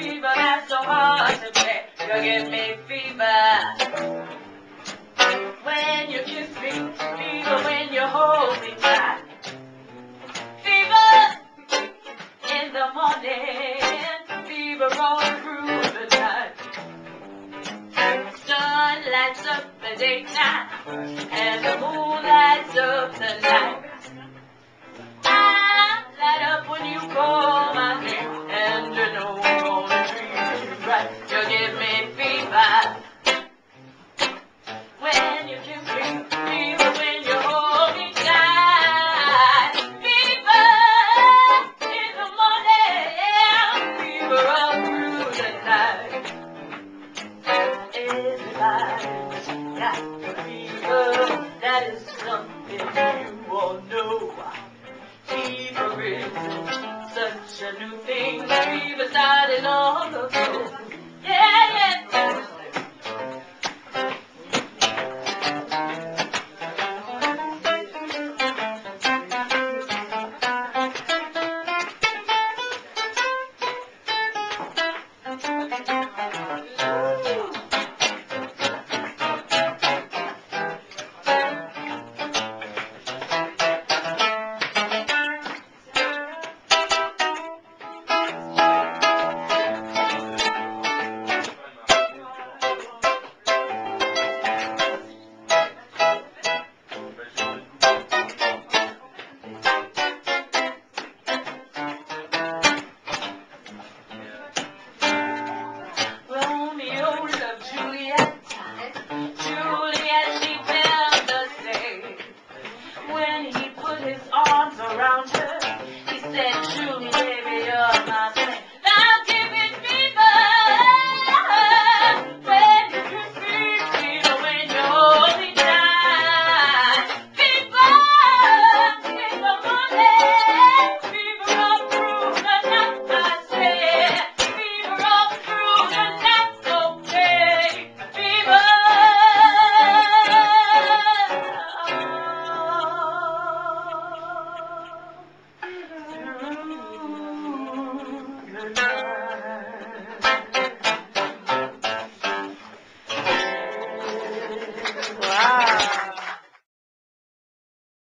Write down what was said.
fever that's so hard to bear. You give me fever. When you kiss me, fever when you hold me tight. Fever in the morning, fever all through the night. Sun lights up the daytime, and the moon lights up the night. right. You give me fever. When you kiss me, fever when you hold me tight. Fever in the morning, fever all through the night. Everybody's got a fever. That is something you all know. Fever is such a new thing. Fever started all he said, Julie,